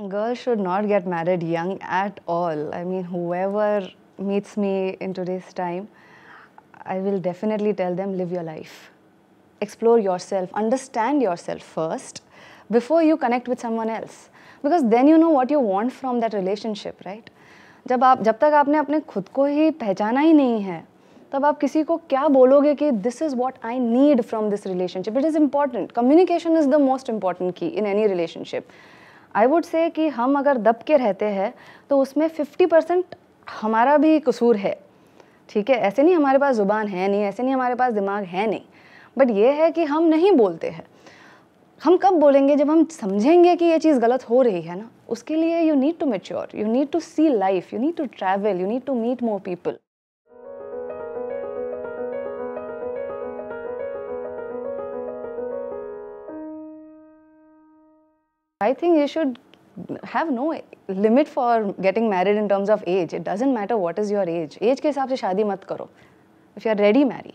Girls should not get married young at all. I mean, whoever meets me in today's time, I will definitely tell them live your life. Explore yourself, understand yourself first before you connect with someone else. Because then you know what you want from that relationship, right? जब आप जब तक आपने अपने खुद को ही पहचाना ही नहीं है तब आप किसी को क्या बोलोगे कि this is what I need from this relationship it is important communication is the most important की in any relationship I would say कि हम अगर दब के रहते हैं तो उसमें फिफ्टी परसेंट हमारा भी कसूर है। ठीक है? ऐसे नहीं हमारे पास ज़ुबान है नहीं, ऐसे नहीं हमारे पास दिमाग है नहीं। बट ये है कि हम नहीं बोलते हैं। हम कब बोलेंगे? जब हम समझेंगे कि ये चीज़ गलत हो रही है ना, उसके लिए you need to mature you need to see life you need to travel you need to meet more people I think you should have no limit for getting married in terms of age. It doesn't matter what is your age. Age ke hisab se shaadi mat karo. If you are ready, marry.